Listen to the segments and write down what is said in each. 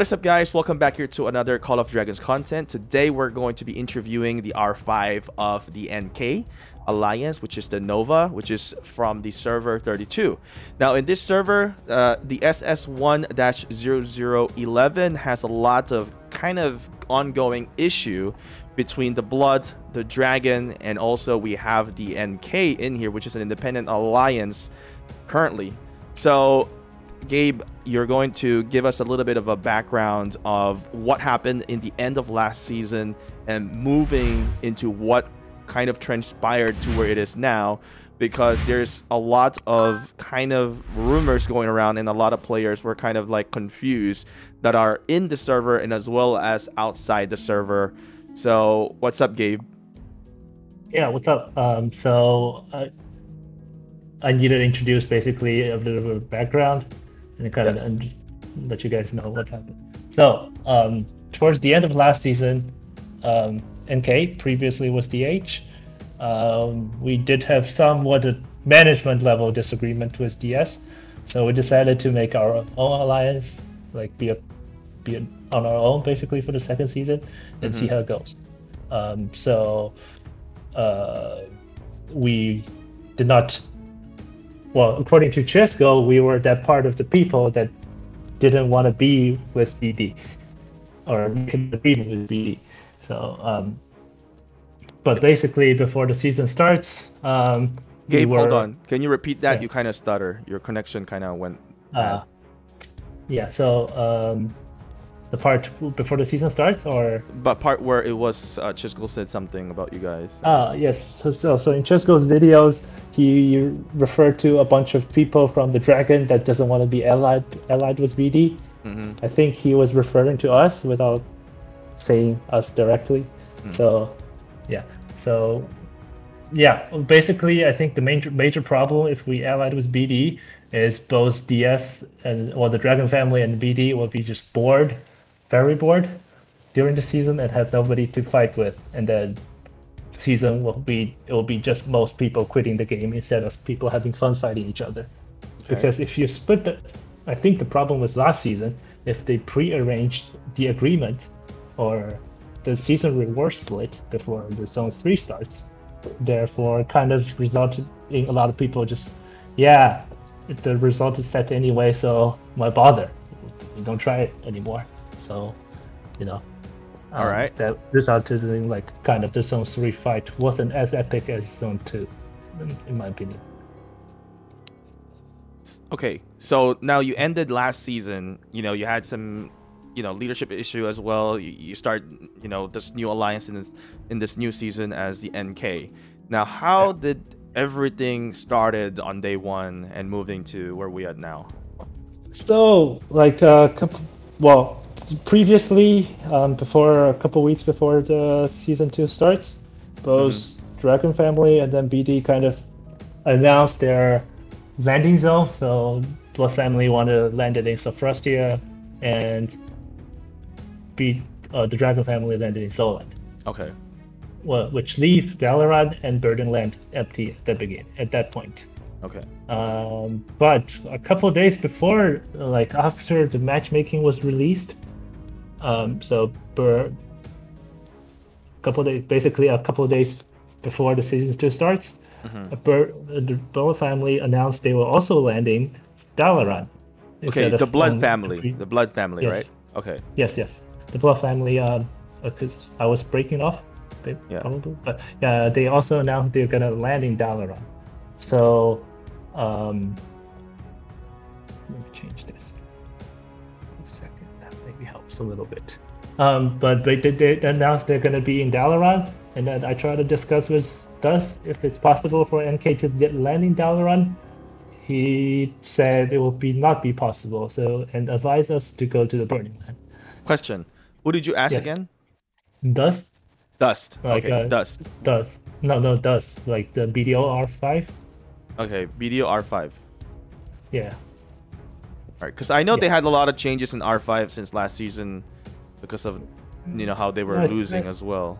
What is up guys? Welcome back here to another Call of Dragons content. Today we're going to be interviewing the R5 of the NK Alliance, which is the Nova, which is from the server 32. Now in this server, uh, the SS1-0011 has a lot of kind of ongoing issue between the Blood, the Dragon, and also we have the NK in here, which is an independent alliance currently. So Gabe, you're going to give us a little bit of a background of what happened in the end of last season and moving into what kind of transpired to where it is now because there's a lot of kind of rumors going around and a lot of players were kind of like confused that are in the server and as well as outside the server. So what's up, Gabe? Yeah, what's up? Um, so uh, I needed to introduce basically a little bit of a background and kind yes. of and let you guys know what happened. So, um, towards the end of last season, um, NK previously was DH. Um, we did have somewhat a management level disagreement with DS, so we decided to make our own alliance, like be a, be a, on our own basically for the second season, and mm-hmm. see how it goes. Um, so uh, we did not well, according to Chisgule, we were that part of the people that didn't want to be with BD or make with BD. So, um, but basically, before the season starts, um, Gabe, we were, hold on. Can you repeat that? Yeah. You kind of stutter. Your connection kind of went. Uh, yeah. So um, the part before the season starts, or but part where it was uh, Chisgule said something about you guys. Ah, uh, yes. So, so, so in Chisgule's videos, he referred to a bunch of people from the Dragon that doesn't want to be allied allied with BD. Mm-hmm. I think he was referring to us without saying us directly. Mm-hmm. So, yeah. So, yeah. Basically, I think the major major problem if we allied with BD is both DS and or the Dragon family and BD will be just bored very bored during the season and have nobody to fight with, and then season will be it will be just most people quitting the game instead of people having fun fighting each other. Okay. Because if you split the, I think the problem was last season if they pre-arranged the agreement or the season reward split before the zone three starts, therefore kind of resulted in a lot of people just yeah the result is set anyway so why bother you don't try it anymore so, you know. Um, All right. That resulted in like kind of the Zone 3 fight wasn't as epic as Zone 2, in, in my opinion. Okay, so now you ended last season. You know, you had some, you know, leadership issue as well. You, you start, you know, this new alliance in this in this new season as the NK. Now, how yeah. did everything started on day one and moving to where we are now? So, like uh, well, previously, um, before a couple weeks before the season two starts, both mm-hmm. Dragon Family and then BD kind of announced their landing zone. So Blood Family wanted to land it in Sophrostia, and uh, the Dragon Family landed in Solent. Okay. Well, which leave Dalaran and Burning Land empty at the beginning at that point. Okay. Um, but a couple days before, like after the matchmaking was released, um, so a couple days, basically a couple of days before the season two starts, mm-hmm. the Blood family announced they were also landing Dalaran. Okay, the Blood family, the Blood family, yes. right? Okay. Yes, yes, the Blood family. Because uh, I was breaking off, yeah. probably, but yeah, they also announced they're gonna land in Dalaran. So, um, let me change this a little bit. Um, but they, they announced they're going to be in Dalaran, and then I tried to discuss with Dust if it's possible for NK to get land in Dalaran. He said it will be not be possible, so and advised us to go to the Burning Land. Question: Who did you ask yes. again? Dust. Dust. Like, okay, uh, Dust. Dust. No, no, Dust. Like the BDO R5. Okay, BDO R5. Yeah. Right, because I know yeah. they had a lot of changes in R5 since last season because of you know how they were losing as well.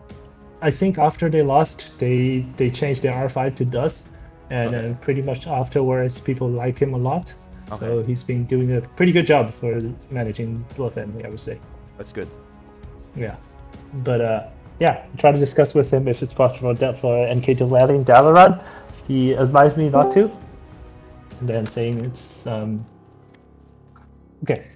I think after they lost, they they changed their R5 to Dust, and okay. uh, pretty much afterwards, people like him a lot. Okay. So he's been doing a pretty good job for managing Dwarf Family, I would say. That's good. Yeah. But uh, yeah, try to discuss with him if it's possible for NK to land in Dalaran. He advised me not to. And then saying it's um okay.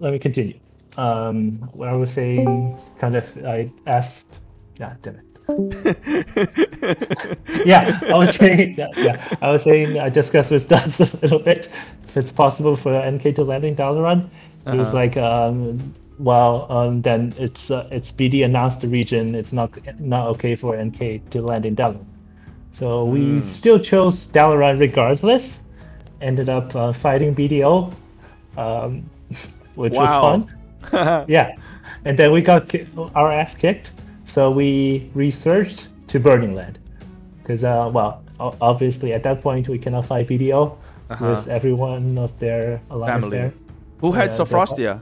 Let me continue. Um what I was saying kind of I asked yeah, damn it. yeah, I was saying yeah, yeah, I was saying I discussed with Daz a little bit if it's possible for NK to land in Dalaran. He was Uh-huh. like, um, well, um, then it's uh, it's BD announced the region. It's not not okay for NK to land in Dalaran. So we Hmm. still chose Dalaran regardless. Ended up uh, fighting BDO, um, which was fun. Yeah, and then we got ki- our ass kicked. So we researched to Burning Land, because uh, well, obviously at that point we cannot fight BDO Uh-huh. with everyone of their alliance Family. there. Who had Yeah, Sophrostia?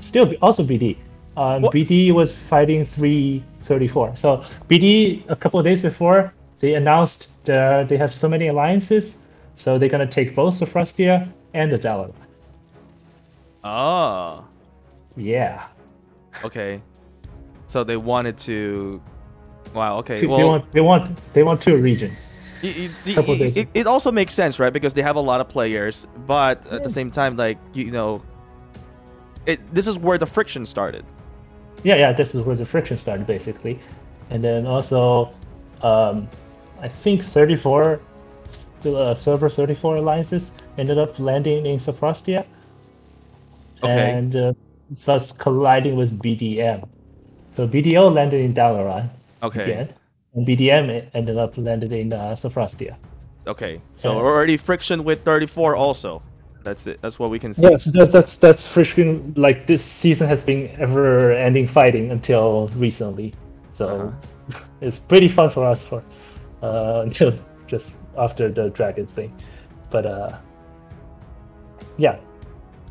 Still, also BD. Um, BD was fighting 334. So BD a couple of days before they announced the, they have so many alliances, so they're gonna take both the Frostia and the Dalaran. Oh, Yeah. okay. So they wanted to. Wow. Okay. They Well, want they want they want two regions. it, it, it- it- it also makes sense, right? Because they have a lot of players, but at the same time, like you know, it this is where the friction started. Yeah, yeah, this is where the friction started basically. And then also, um, I think 34, uh, server 34 alliances ended up landing in Sophrostia. Okay. And uh, thus colliding with BDM. So BDO landed in Dalaran Okay. again, and BDM ended up landed in uh, Sophrostia. Okay. So Yeah. already friction with 34 also. That's it. That's what we can see. Yes, that's that's that's friction. Like this season has been ever-ending fighting until recently, so Uh-huh. it's pretty fun for us for uh, until just after the dragon thing. But uh, yeah,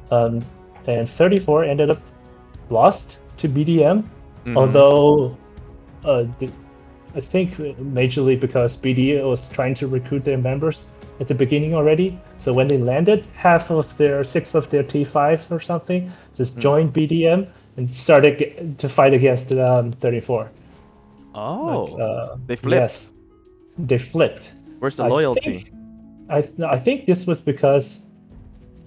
um, and 34 ended up lost to BDM, Mhm. although uh, the, I think majorly because BD was trying to recruit their members at the beginning already. So when they landed, half of their six of their T5 or something just joined BDM and started to fight against um, 34. Oh. Like, uh, they flipped. Yes, they flipped. Where's the I loyalty? think- I I think this was because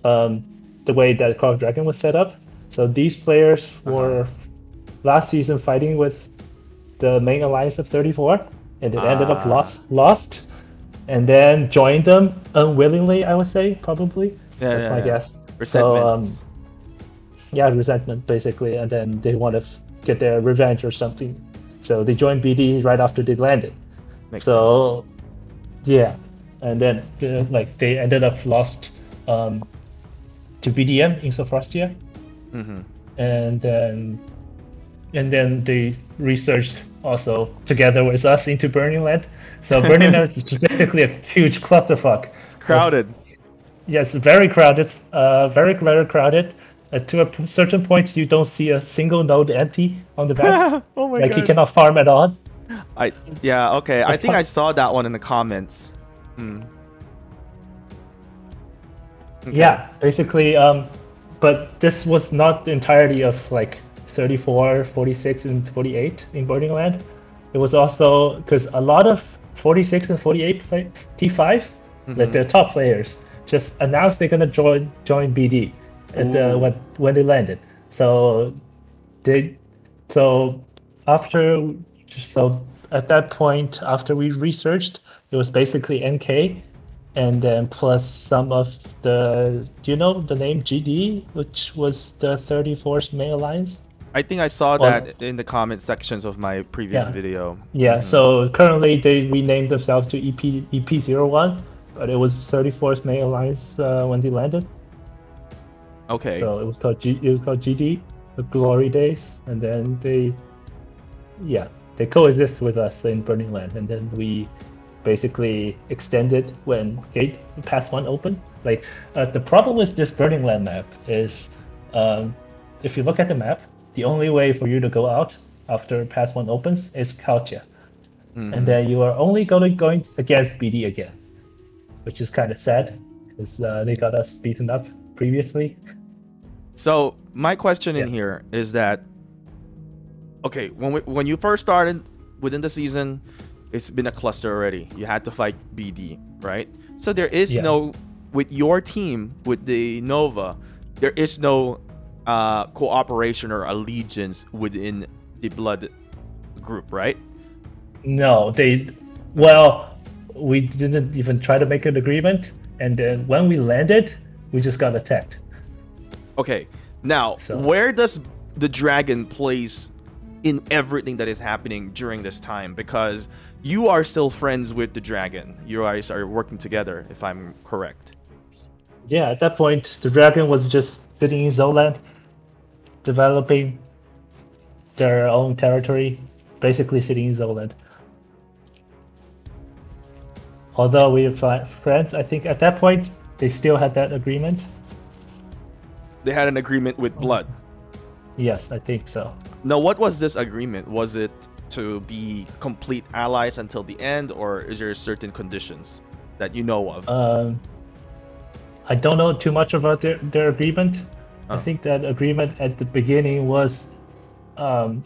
um, the way that Call of Dragon was set up. So these players were last season fighting with the main alliance of 34, and it ended up Ah. lost lost, and then joined them unwillingly. I would say probably. Yeah, That's yeah, my yeah. guess. Resentments. Yeah, resentment basically, and then they want to get their revenge or something. So they joined BD right after they landed. Makes So, yeah, and then uh, like they ended up lost um, to BDM in Sophrostia, sense. hmm and then and then they researched also together with us into Burning Land. So Burning Land is basically a huge clusterfuck. Crowded. Yes, very crowded. Uh, very very crowded. Uh, to a certain point, you don't see a single node empty on the map. oh my like god. you cannot farm at all. I yeah okay. I think I saw that one in the comments. Hmm. Okay. Yeah, basically, um, but this was not the entirety of like 34, 46, and 48 in Burning Land. It was also because a lot of 46 and 48 play- T5s, like Mhm. the top players, just announced they're gonna join join BD at the, when when they landed. So they so after so at that point after we researched, it was basically NK and then plus some of the do you know the name GD, which was the 34th main alliance? I think I saw Well- that in the comment sections of my previous Yeah. video. Yeah, Mhm. so currently they renamed themselves to EP EP01, but it was 34th main alliance uh, when they landed. Okay. So it was called G, it was called GD, the Glory Days, and then they, yeah, they coexist with us in Burning Land, and then we basically extended when Gate Pass One open. Like uh, the problem with this Burning Land map is, um, if you look at the map, the only way for you to go out after Pass One opens is Kaltia, Mhm. and then you are only going going against BD again, which is kind of sad because uh, they got us beaten up previously. So my question in here is that okay, when we, when you first started within the season, it's been a cluster already. You had to fight BD, right? So there is Yeah. no with your team with the Nova, there is no uh, cooperation or allegiance within the Blood group, right? No, they. Well, we didn't even try to make an agreement, and then when we landed, we just got attacked. Okay. Now, So- where does the dragon place in everything that is happening during this time? Because you are still friends with the dragon. You guys are working together, if I'm correct. Yeah, at that point, the dragon was just sitting in Zoland, developing their own territory, basically sitting in Zoland. Although we were fi- friends, I think at that point they still had that agreement. They had an agreement with Blood. Yes, I think so. Now, what was this agreement? Was it to be complete allies until the end, or is there certain conditions that you know of? Um, I don't know too much about their, their agreement. I Oh. think that agreement at the beginning was um,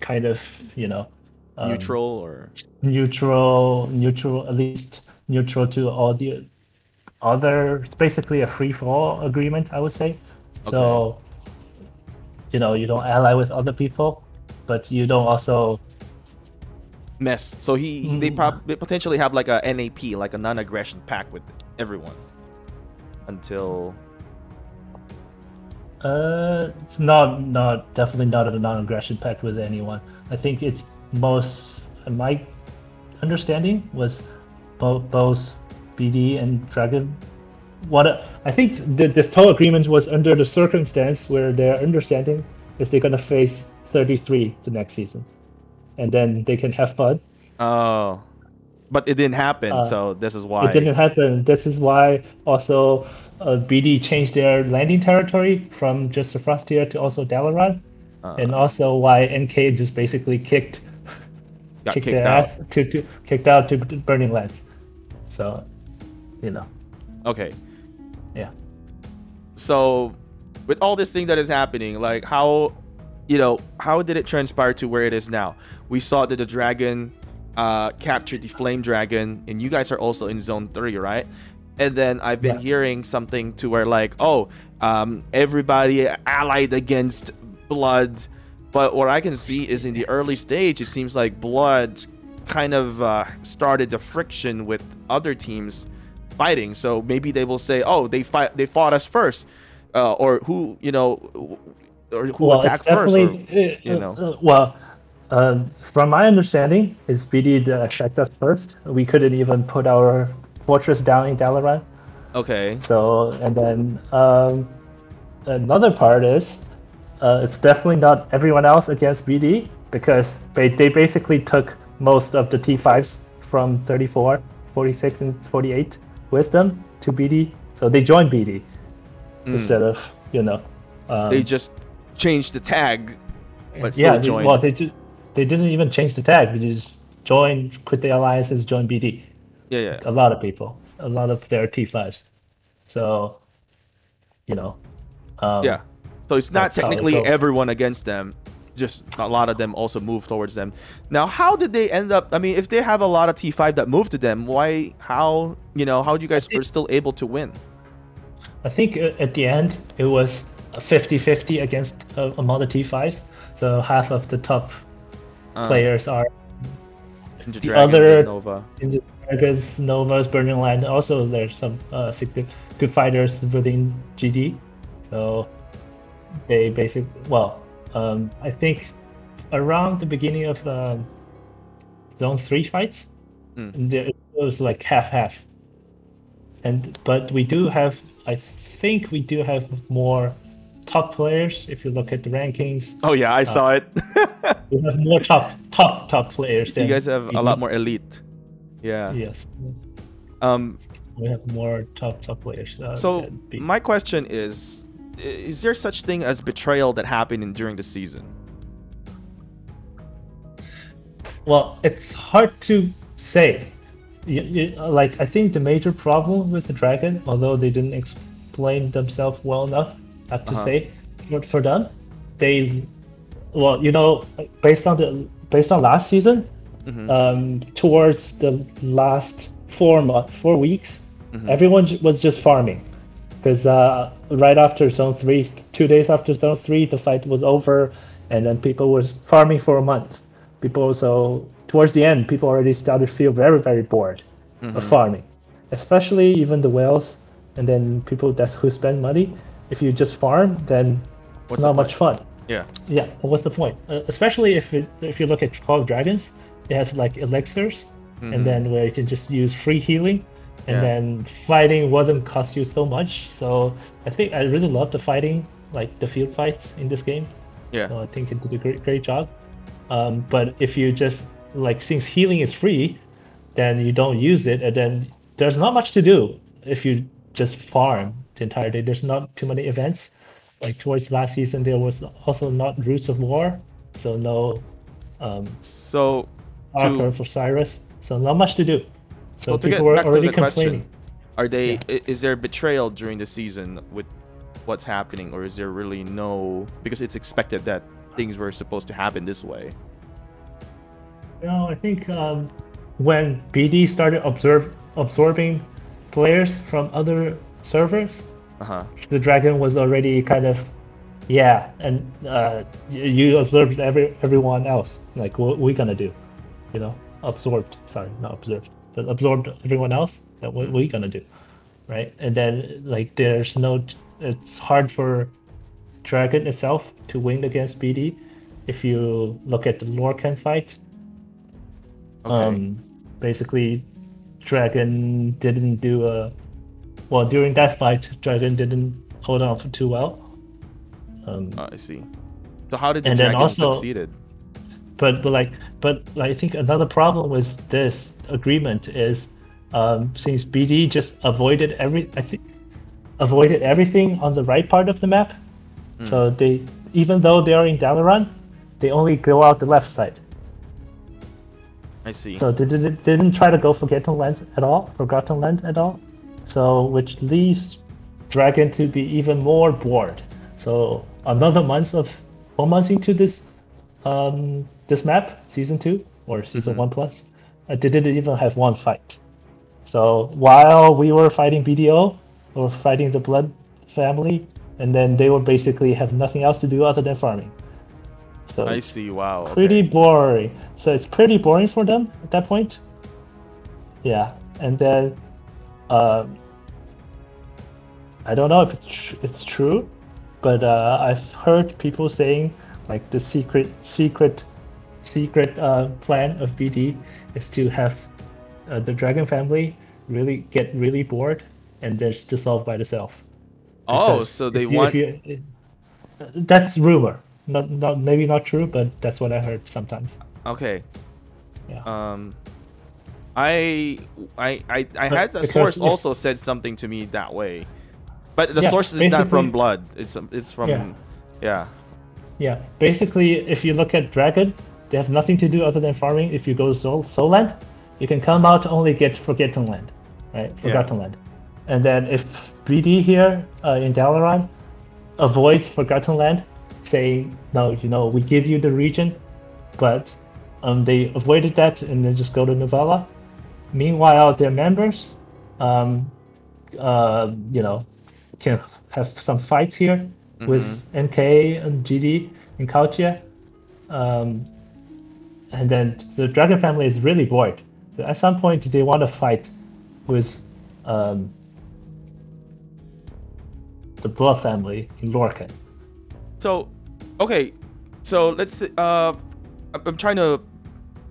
kind of, you know, um, Neutral or neutral, neutral, at least neutral to all the other. It's basically a free for all agreement, I would say. So, you know, you don't ally with other people, but you don't also. mess? So he, he- they Mm. prob- they potentially have like a NAP, like a non-aggression pact with everyone until Uh, it's not, not definitely not a non-aggression pact with anyone. I think it's most. My understanding was both both BD and Dragon. What a- I think the, this whole agreement was under the circumstance where their understanding is they're gonna face 33 the next season, and then they can have fun. Oh, but it didn't happen. Uh, so this is why. It didn't happen. This is why also uh, BD changed their landing territory from just the Frontier to also Dalaran, Uh, and also why NK just basically kicked got kicked kicked their out. ass to, to kicked out to Burning Lands. So, you know, Okay, yeah. so with all this thing that is happening, like how, you know, how did it transpire to where it is now? We saw that the dragon uh, captured the flame dragon, and you guys are also in zone three, right? And then I've been Yeah. hearing something to where like, oh, um, everybody allied against blood. But what I can see is in the early stage, it seems like blood kind of uh, started the friction with other teams fighting. So maybe they will say, oh, they fight, they fought us first, uh, or who, you know, or who well, it's attacked first. Or, uh, you know. uh, well. Um, from my understanding, is BD that attacked us first. We couldn't even put our fortress down in Dalaran. okay. So, and then um, another part is uh, it's definitely not everyone else against BD because they, they basically took most of the T5s from 34, 46, and 48 wisdom to BD. So they joined BD instead of, you know. Um. They just changed the tag, but yeah, still joined. well, they, ju- they didn't even change the tag. They just joined, quit the alliances, joined BD. yeah, yeah. a lot of people, a lot of their T5s. So, you know, um, Yeah. So it's not how it technically everyone against them. Just a lot of them also move towards them. Now, how did they end up? I mean, if they have a lot of T5 that move to them, why? How? You know, how do you guys were still able to win? I think uh, at the end it was 50-50 against uh, among the T5s. So half of the top Uh, players are Ninja the Dragons other- Nova. in the Dragons, Novas, Burning Land. Also, there's some uh, good fighters within GD. So they basically, well, um, I think around the beginning of um, Zone Three fights, Mm. there, it was like half half. And but we do have, I think we do have more top players. If you look at the rankings, Oh yeah, I saw it. we have more top top top players. you guys have a lot more elite. Yeah. Yes, Um. we have more top top players. Uh, So my question is: Is there such thing as betrayal that happened in, during the season? Well, it's hard to say you, you, like I think the major problem with the dragon, although they didn't explain themselves well enough, have to uh-huh. say, for, for them, they, well, you know, based on the based on last season, mm-hmm. um, towards the last four months, four weeks, mm-hmm. everyone was just farming, because uh, right after zone three, two days after zone three, the fight was over, and then people was farming for a month. People also towards the end, people already started to feel very, very bored mm-hmm. of farming, especially even the whales and then people that who spend money. If you just farm, then what's not much fun. Yeah. Yeah. What's the point? Uh, especially if it, if you look at Call of Dragons, they have like elixirs, mm-hmm. and then where you can just use free healing, and yeah. then fighting wouldn't cost you so much. So I think I really love the fighting, like the field fights in this game. Yeah. So I think it did a great great job. Um, but if you just like since healing is free, then you don't use it, and then there's not much to do if you just farm the entire day. There's not too many events. Like towards last season, there was also not Roots of War, so no. Um, so. Arthur for Cyrus, so not much to do. So, so to people were already complaining. Question, are they? Yeah. Is there betrayal during the season with what's happening, or is there really no? Because it's expected that things were supposed to happen this way. You know, I think um, when BD started observe, absorbing players from other servers, uh-huh. the dragon was already kind of, yeah, and uh, you observed every everyone else. Like, what we gonna do? You know, absorbed. Sorry, not observed, but absorbed everyone else. That what we gonna do, right? And then like, there's no. It's hard for dragon itself to win against BD. If you look at the Lorkhan fight, Okay. Um, basically, Dragon didn't do a well during that fight. Dragon didn't hold on too well. Um, oh, I see. So how did the and Dragon also, succeeded? But but like but like, I think another problem with this agreement is um, since BD just avoided every I think avoided everything on the right part of the map. Mm. So they even though they are in Dalaran, they only go out the left side. I see. So they, did, they didn't try to go Forgotten Land at all, Forgotten Land at all. So which leaves Dragon to be even more bored. So another month of one month into this um, this map, season two or season mm-hmm. one plus, uh, they didn't even have one fight. So while we were fighting BDO, or fighting the Blood family, and then they would basically have nothing else to do other than farming. So I see. Wow. Pretty okay. boring. So it's pretty boring for them at that point. Yeah, and then um, I don't know if it's tr- it's true, but uh, I've heard people saying like the secret secret secret uh, plan of BD is to have uh, the dragon family really get really bored and just dissolve by itself. Oh, so they you, want. You, that's rumor not not maybe not true, but that's what I heard sometimes. Okay. Yeah. Um, I I I, I had a source also said something to me that way, but the yeah, source is not from blood. It's it's from yeah. yeah. Yeah. Basically, if you look at Dragon, they have nothing to do other than farming. If you go to Soul, Soul Land, you can come out only get Forgotten Land, right? Forgotten yeah. Land. And then if BD here uh, in Dalaran avoids Forgotten Land, say, no, you know, we give you the region, but um, they avoided that and then just go to Novella. Meanwhile, their members, um, uh, you know, can have some fights here mm-hmm. with NK and GD and Kautia. Um, and then the Dragon family is really bored. At some point, they want to fight with um, the Blood family in Lorcan. So Okay, so let's. Uh, I'm trying to,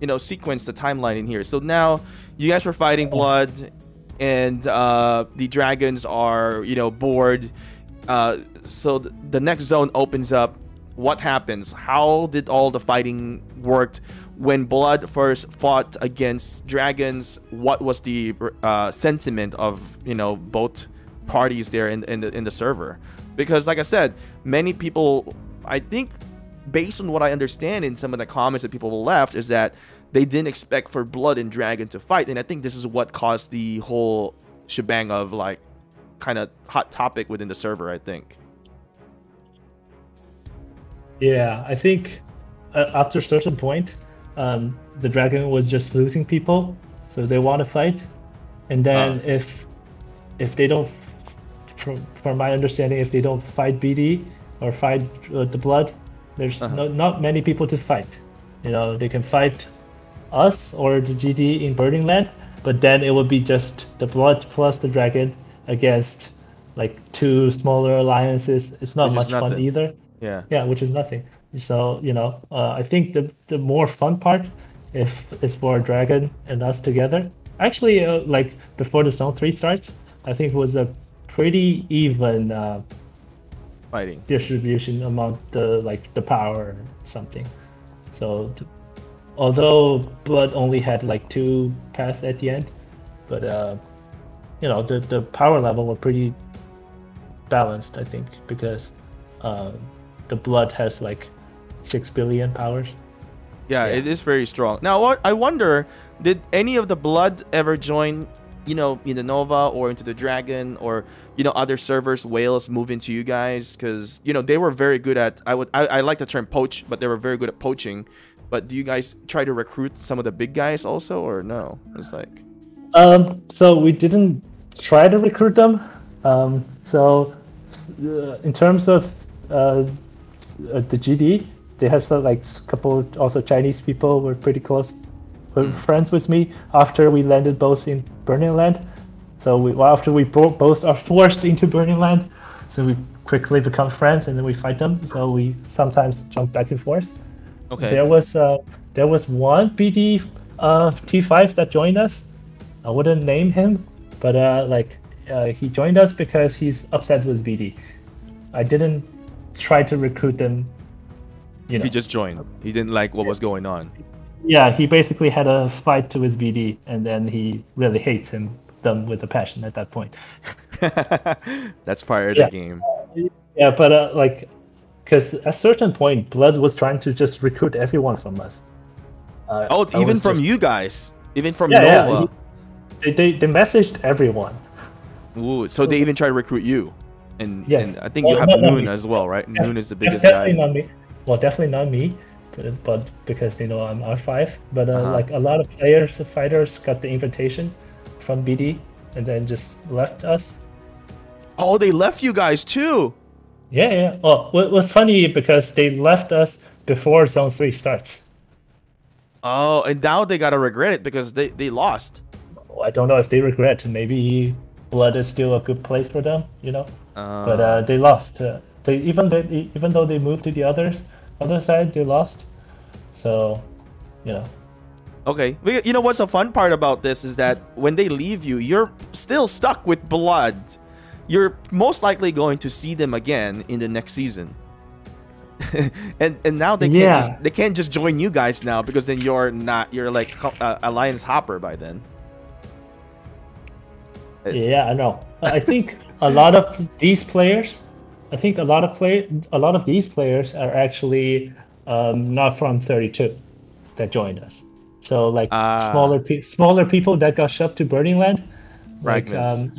you know, sequence the timeline in here. So now you guys were fighting blood, and uh, the dragons are, you know, bored. Uh, so th- the next zone opens up. What happens? How did all the fighting worked when Blood first fought against dragons? What was the uh, sentiment of you know both parties there in in the, in the server? Because like I said, many people I think based on what I understand in some of the comments that people left, is that they didn't expect for Blood and Dragon to fight, and I think this is what caused the whole shebang of like kind of hot topic within the server. I think. Yeah, I think uh, after a certain point, um, the dragon was just losing people, so they want to fight, and then uh. if if they don't, from from my understanding, if they don't fight BD or fight uh, the blood, there's uh-huh. no, not many people to fight. You know, they can fight us or the GD in Burning Land, but then it would be just the blood plus the dragon against like two smaller alliances. It's not which much fun either. Yeah. Yeah, which is nothing. So you know, uh, I think the the more fun part, if it's for dragon and us together. Actually, uh, like before the zone three starts, I think it was a pretty even uh, fighting distribution among the like the power or something. So although Blood only had like two pass at the end, but uh, you know the the power level were pretty balanced, I think, because uh, the Blood has like six billion powers. Yeah, yeah, it is very strong. Now, what I wonder, did any of the Blood ever join? You know, in the Nova or into the Dragon or you know other servers, whales move into you guys because you know they were very good at. I would I, I like the term poach, but they were very good at poaching but do you guys try to recruit some of the big guys also, or no? It's like. Um. So we didn't try to recruit them. Um. So, uh, in terms of uh, the GD, they have some like a couple also Chinese people were pretty close, were mm. friends with me after we landed both in Burning Land. So we well, after we both are forced into Burning Land, so we quickly become friends and then we fight them. So we sometimes jump back and forth. Okay. There was uh, there was one BD uh, T5 that joined us. I wouldn't name him, but uh, like uh, he joined us because he's upset with BD. I didn't try to recruit them. You know. He just joined. He didn't like what was going on. Yeah, he basically had a fight to his BD, and then he really hates him them with a passion at that point. That's part of yeah. the game. Yeah, but uh, like because at a certain point, Blood was trying to just recruit everyone from us. Uh, oh, even from just... you guys, even from yeah, Nova. Yeah. They, they, they messaged everyone. Ooh, so they even try to recruit you, and, yes. and I think well, you have Noon as well, right? Yeah, Noon is the biggest definitely guy. Not me. Well, definitely not me, but, because they know I'm R5. But uh, uh-huh. like a lot of players, fighters, got the invitation from BD and then just left us. Oh, they left you guys too. Yeah, yeah. Well, it was funny because they left us before Zone 3 starts. Oh, and now they gotta regret it because they, they lost. I don't know if they regret. Maybe Blood is still a good place for them, you know. Uh, but uh, they lost. Uh, they even they, even though they moved to the others other side, they lost. So, you know. Okay, you know what's the fun part about this is that when they leave you, you're still stuck with Blood you're most likely going to see them again in the next season. and and now they can't yeah. just, they can't just join you guys now because then you're not you're like uh, alliance hopper by then. It's... Yeah, I know. I think a lot of these players, I think a lot of play a lot of these players are actually um, not from 32 that joined us. So like uh, smaller pe- smaller people that got shoved to Burning Land. Like, um,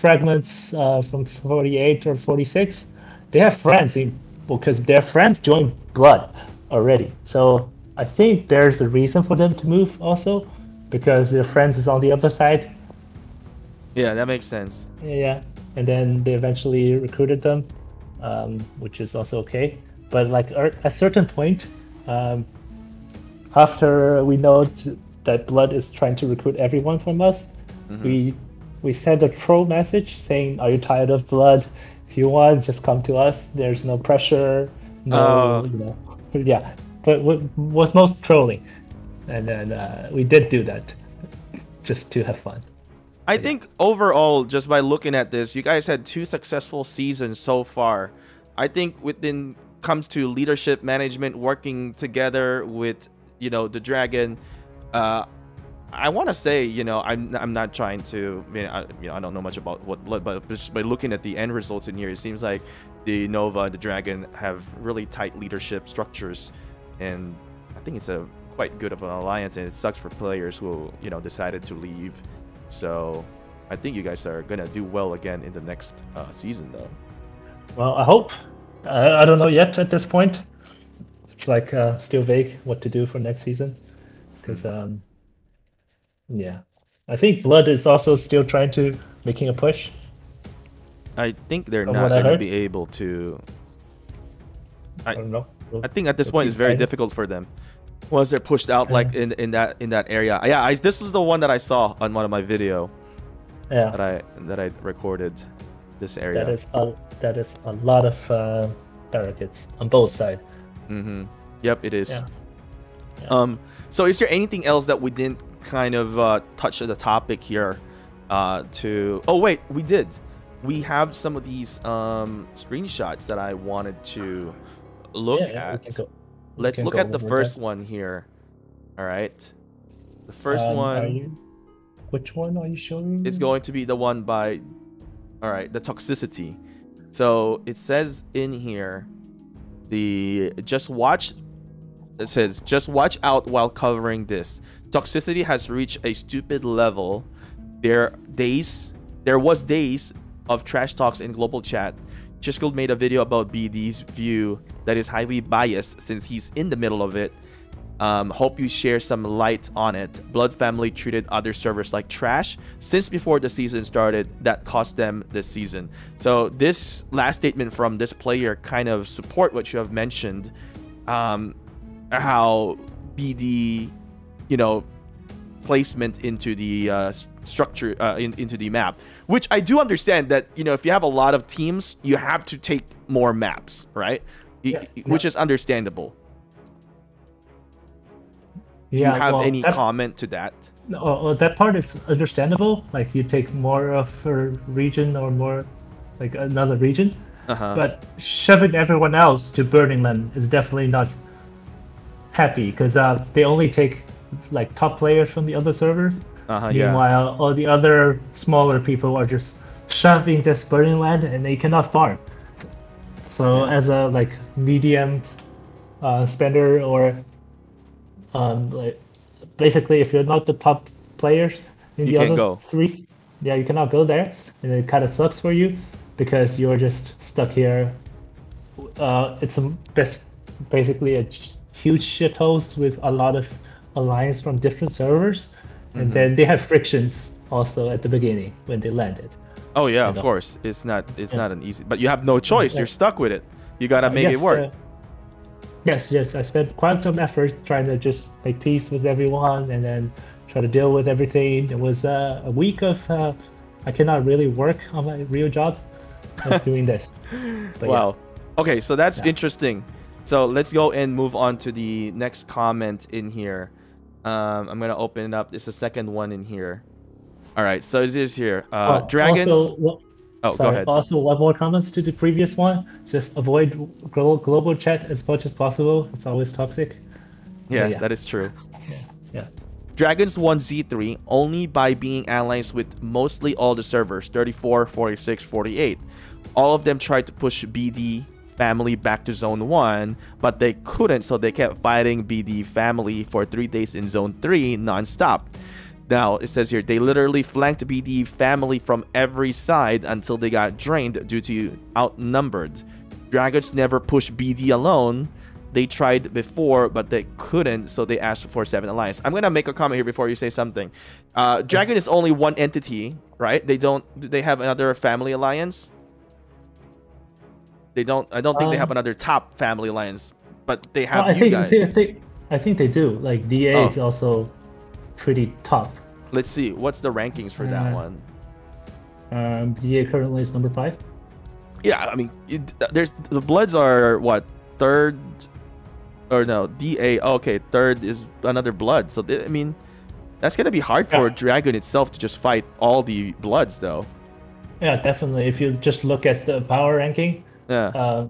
fragments uh, from 48 or 46, they have friends in, because their friends joined Blood already. So I think there's a reason for them to move also, because their friends is on the other side. Yeah, that makes sense. Yeah, and then they eventually recruited them, um, which is also okay. But like at a certain point, um, after we know that Blood is trying to recruit everyone from us, mm-hmm. we we send a troll message saying, "Are you tired of blood? If you want, just come to us. There's no pressure. No, uh, you know, yeah." But what was most trolling, and then uh, we did do that, just to have fun. I think overall, just by looking at this, you guys had two successful seasons so far. I think within comes to leadership management, working together with you know the dragon. Uh, I want to say, you know, I'm I'm not trying to, I mean, I, you know, I don't know much about what blood, but just by looking at the end results in here, it seems like the Nova and the Dragon have really tight leadership structures, and I think it's a quite good of an alliance. And it sucks for players who you know decided to leave. So I think you guys are gonna do well again in the next uh, season, though. Well, I hope. Uh, I don't know yet at this point. It's like uh, still vague what to do for next season, because um, yeah, I think Blood is also still trying to making a push. I think they're From not heard? be able to. I, I- don't know. We'll- I think at this we'll point it's very trying. difficult for them. Once they're pushed out, like in, in that in that area. Yeah, I, this is the one that I saw on one of my video Yeah, that I that I recorded. This area. that is a that is a lot of uh, barricades on both sides. Mm-hmm. Yep, it is. Yeah. Yeah. Um. So, is there anything else that we didn't kind of uh, touch the topic here? Uh. To oh wait, we did. We have some of these um screenshots that I wanted to look yeah, yeah, we at. can go- we Let's look at the first that. one here. All right. The first Um, one you- which one are you showing? It's going to be the one by. All right, the toxicity. So it says in here, the just watch. It says just watch out while covering this. Toxicity has reached a stupid level. There days there was days of trash talks in global chat. Chisgule made a video about BD's view that is highly biased since he's in the middle of it. Um, hope you share some light on it. Blood Family treated other servers like trash since before the season started. That cost them this season. So this last statement from this player kind of support what you have mentioned. Um, how BD, you know, placement into the uh, structure uh, in, into the map which i do understand that you know if you have a lot of teams you have to take more maps right Yeah, which yeah. is understandable do yeah, you have well, any that, comment to that no, well, that part is understandable. Like you take more of a region or more, like another region. uh-huh But shoving everyone else to Burning Land is definitely not happy because uh, they only take like top players from the other servers. uh-huh yeah Meanwhile, all the other smaller people are just shoving this Burning Land and they cannot farm. So as a like medium uh, spender or um, like basically if you're not the top players in You the other go. three, yeah, you cannot go there, and it kind of sucks for you because you're just stuck here. Uh, it's a bas- basically a huge shitholes with a lot of alliance from different servers, Mm-hmm. and then they have frictions also at the beginning when they landed. Oh yeah of know. course it's not it's Yeah. not an easy but you have no choice Yeah. you're stuck with it you gotta make yes, it work uh, yes, yes, I spent quite some effort trying to just make peace with everyone and then try to deal with everything. It was uh, a week of uh, I cannot really work on my real job of doing this. But yeah. wow okay so that's Yeah. interesting so let's go and move on to the next comment in here um i'm gonna open it up it's the second one in here all right so is here uh Oh, dragons Also, oh sorry, go ahead Also, one more comments to the previous one. Just avoid global, global chat as much as possible. It's always toxic. yeah, yeah. that is true Yeah, yeah. Dragons won Z3 only by being allies with mostly all the servers 34, 46, 48. All of them tried to push BD family back to zone 1, but they couldn't, so they kept fighting BD family for 3 days in zone 3 non-stop. Now, it says here they literally flanked BD family from every side until they got drained due to outnumbered. Dragons never push BD alone. They tried before, but they couldn't, so they asked for Seven Alliance. I'm gonna make a comment here before you say something. Uh, Dragon is only one entity, right? They don't. Do they have another family alliance? They don't. I don't think they have Um, another top family alliance, but they Well, have I you think, guys. I think I think they do. Like DA Oh. is also pretty top. Let's see. What's the rankings for that Uh, one? Um, DA currently is number five. Yeah, I mean, it, there's the Bloods are what third, or no DA. oh, okay, third is another Blood. So I mean, that's gonna be hard for Yeah. Dragon itself to just fight all the Bloods, though. Yeah, definitely. If you just look at the power ranking, Yeah. uh,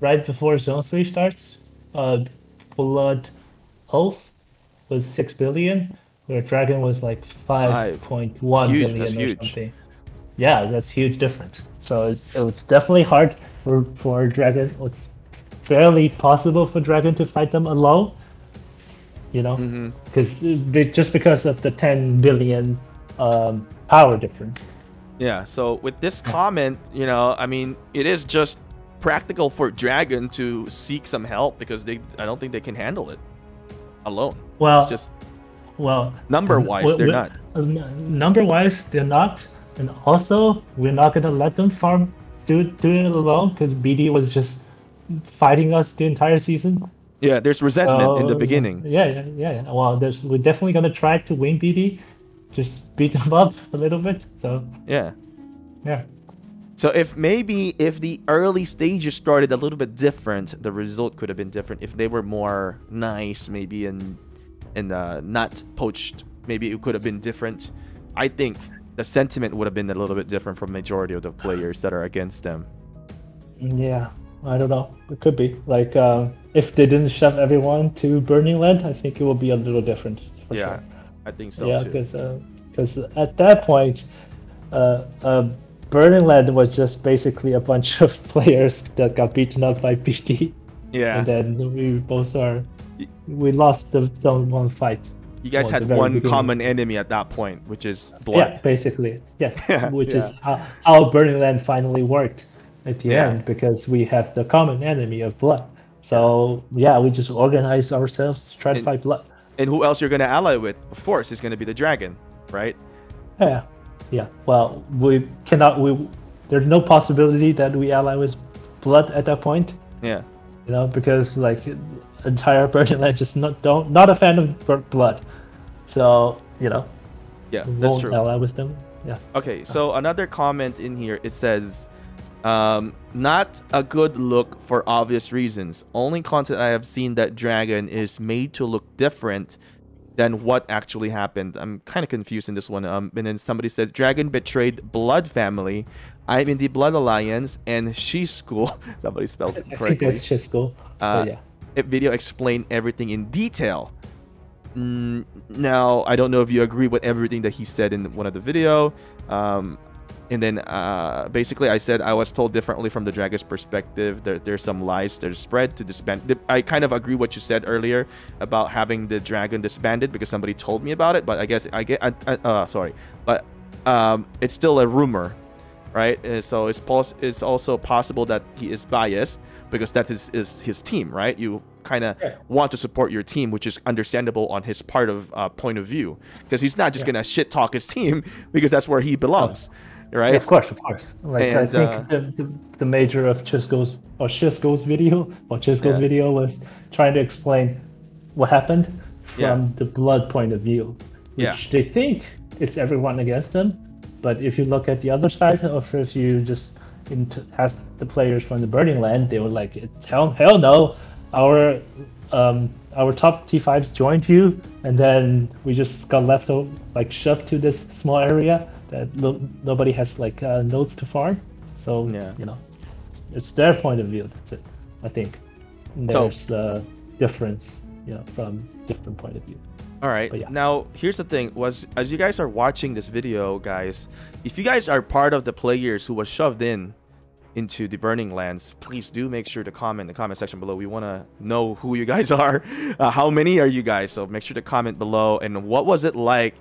right before Zone Three starts, uh, Blood Oath was six billion, where Dragon was like five point one billion that's or huge. something. Yeah, that's huge difference. So it, it was definitely hard for for Dragon. It's fairly possible for Dragon to fight them alone. You know, because Mm-hmm. just because of the 10 billion um, power difference. Yeah, so with this comment, you know, I mean, it is just practical for Dragon to seek some help because they I don't think they can handle it alone. Well, it's just well, number-wise, w- they're w- not. uh, Number wise, they're not, and also we're not gonna let them farm do do it alone because BD was just fighting us the entire season. Yeah, there's resentment in the beginning. Yeah, yeah, yeah. yeah. Well, there's we're definitely gonna try to win BD, just beat them up a little bit. So Yeah. yeah, So if maybe if the early stages started a little bit different, the result could have been different. If they were more nice, maybe and and uh, not poached, maybe it could have been different. I think the sentiment would have been a little bit different from majority of the players that are against them. yeah. I don't know. It could be like uh, if they didn't shove everyone to Burning Land, I think it would be a little different. Yeah, sure. I think so yeah, too. because because at that point, uh, uh, Burning Land was just basically a bunch of players that got beaten up by BD, Yeah, and then we both are we lost the zone one fight. you guys the had one beginning. common enemy at that point, which is blood. Yeah, basically, yes. Yeah, which yeah. is how, how Burning Land finally worked at the Yeah. end because we have the common enemy of blood. So yeah, we just organize ourselves to try to fight blood. And who else you're gonna ally with? Of course, it's gonna be the dragon, right? Yeah, yeah. Well, we cannot. We there's no possibility that we ally with blood at that point. Yeah. You know, because like entire Burning Land just not don't not a fan of blood. So you know, Yeah, that's true. ally with them. Yeah. Okay, so another comment in here it says, um, not a good look for obvious reasons. Only content I have seen that dragon is made to look different than what actually happened. I'm kind of confused in this one. Um, and then somebody says dragon betrayed blood family. I'm in the blood alliance and she's school. somebody spelled it I think correctly. that's just cool. Uh, yeah. Video explained everything in detail. Mm, now I don't know if you agree with everything that he said in one of the video. Um, and then uh, basically I said I was told differently from the dragon's perspective. There, there's some lies that are spread to disband. I kind of agree what you said earlier about having the dragon disbanded because somebody told me about it. But I guess I get I, I, uh, sorry, but um, it's still a rumor, right? And so it's pos- it's also possible that he is biased because that is, is his team, right? You kind of Yeah. want to support your team, which is understandable on his part of uh, point of view, because he's not just Yeah. gonna shit talk his team because that's where he belongs, right? Yeah, of course, of course. Like I And, think uh, the, the the major of Chisgule's or Chisgule's video or Chisgule's video was trying to explain what happened from the blood point of view, which they think it's everyone against them. But if you look at the other side, or if you just into, ask the players from the Burning Land, they were like, "It's hell, hell no, our um, our top T5s joined you, and then we just got left like shoved to this small area that no, nobody has like uh, nodes to farm. So Yeah. you know, it's their point of view. That's it. I think And So- there's the difference, you know, from different point of view. All right. Yeah. Now, here's the thing: was as you guys are watching this video, guys, if you guys are part of the players who was shoved in into the Burning Lands, please do make sure to comment in the comment section below. We want to know who you guys are, uh, how many are you guys. So make sure to comment below. And what was it like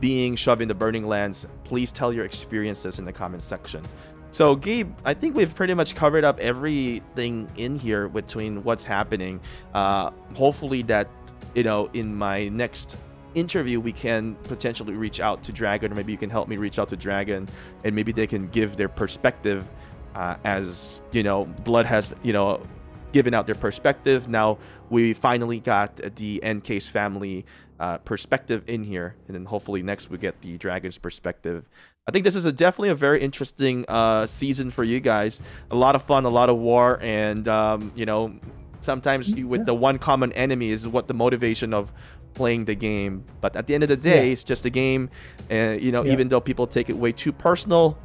being shoved in the Burning Lands? Please tell your experiences in the comment section. So Gabe, I think we've pretty much covered up everything in here between what's happening. Uh, hopefully that you know in my next interview we can potentially reach out to Dragon, or maybe you can help me reach out to Dragon, and maybe they can give their perspective uh, as you know Blood has you know given out their perspective. Now we finally got the NK's family uh, perspective in here, and then hopefully next we get the Dragon's perspective. I think this is a definitely a very interesting uh, season for you guys. A lot of fun, a lot of war, and um, you know, sometimes you- with the one common enemy is what the motivation of playing the game. But at the end of the day, Yeah. it's just a game, and you know, Yeah. even though people take it way too personal,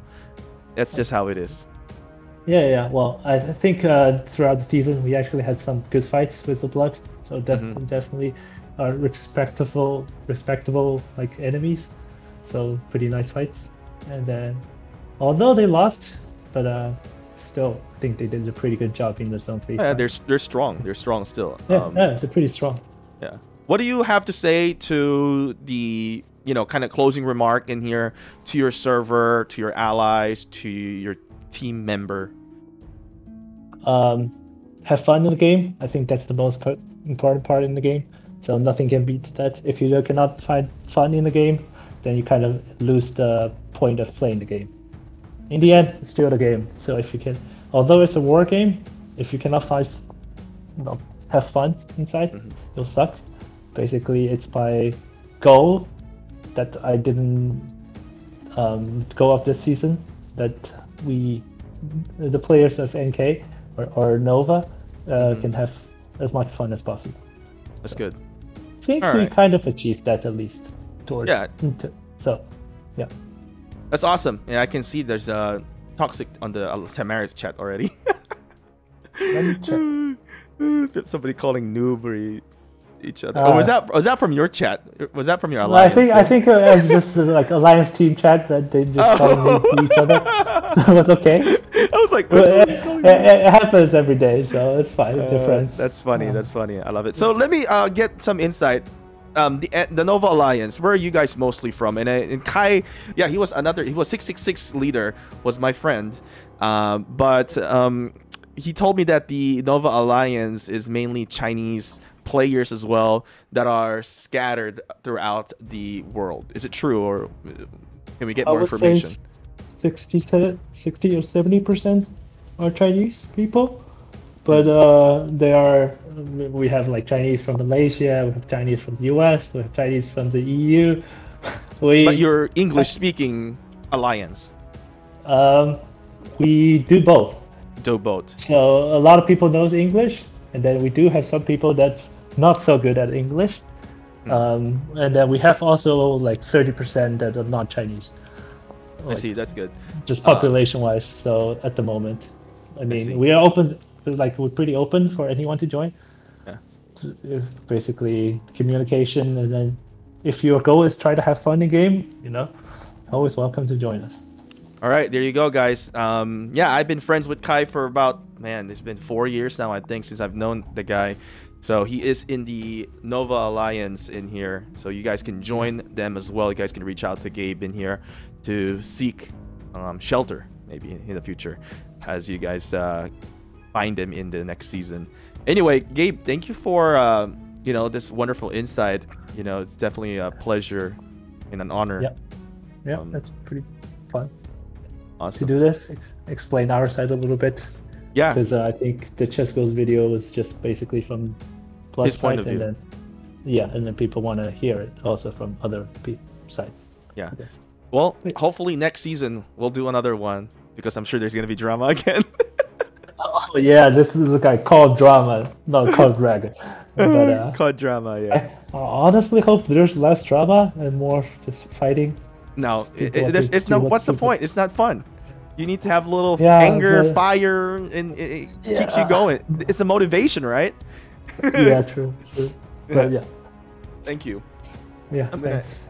that's just how it is. Yeah, yeah. Well, I think uh, throughout the season we actually had some good fights with the blood. So def- Mhm. definitely uh, respectable, respectable like enemies. So pretty nice fights. And then, although they lost, but uh, still I think they did a pretty good job in the zone phase. Yeah, they're they're strong. They're strong still. Yeah, um, yeah, they're pretty strong. Yeah. What do you have to say to the you know kind of closing remark in here to your server, to your allies, to your team member? Um, have fun in the game. I think that's the most important part in the game. So nothing can beat that. If you cannot find fun in the game, then you kind of lose the point of playing the game. In the end, it's still a game. So if you can, although it's a war game, if you cannot find, you know, have fun inside, mm-hmm. you'll suck. Basically, it's my goal that I didn't um, go off this season. That we, the players of NK or, or Nova, uh, mm-hmm. can have as much fun as possible. That's so, good. I think All we right. kind of achieved that at least. Towards, yeah. So, yeah. That's awesome. Yeah, I can see there's a uh, toxic on the uh, Tamaris chat already. Check. Somebody calling Newbury each other. Uh, oh, was that was that from your chat? Was that from your alliance? I think thing? I think it was just uh, like alliance team chat that they just oh. calling each other. So it was okay. I was like, it, it, it, happens every day, so it's fine. Uh, friends. That's funny. That's funny. I love it. So let me uh, get some insight um, the eh, the Nova Alliance. Where are you guys mostly from? And, uh, and Kai, yeah, he was another. He was six six six leader. Was my friend, um, but um, he told me that the Nova Alliance is mainly Chinese players as well that are scattered throughout the world. Is it true, or can we get more information? 60, 60 or 70 percent are Chinese people, but uh, they are. We have like Chinese from Malaysia, we have Chinese from the US, we have Chinese from the EU. we, but you're English-speaking alliance. Um, we do both. Do both. So a lot of people knows English, and then we do have some people that's not so good at English. Hmm. Um, and then we have also like 30% that are not Chinese. Like, I see, that's good. Just population uh, wise. So at the moment, I mean, I we are open, like, we're pretty open for anyone to join. Yeah. Basically, communication. And then if your goal is try to have fun in game, you know, always welcome to join us. All right, there you go, guys. Um, yeah, I've been friends with Kai for about man, it's been four years now, I think, since I've known the guy. So he is in the Nova Alliance in here. So you guys can join them as well. You guys can reach out to Gabe in here to seek um, shelter maybe in the future as you guys uh, find him in the next season. Anyway, Gabe, thank you for uh, you know this wonderful insight. You know, it's definitely a pleasure and an honor. Yeah, yeah, um, that's pretty fun. Awesome. To do this, ex- explain our side a little bit. Yeah, because uh, I think the Chisgule's video was just basically from plus his point of view. Then, yeah, and then people want to hear it also from other side. Yeah. Well, hopefully next season we'll do another one because I'm sure there's gonna be drama again. Yeah, this is a guy called drama, not called dragon. But, uh, called drama, yeah. I honestly hope there's less drama and more just fighting. No, it, it, there's, it's no. What's the point? It's not fun. You need to have a little yeah, anger, fire, and it, yeah. keeps you going. It's the motivation, right? yeah, true, true. But yeah. Thank you. Yeah, I'm thanks.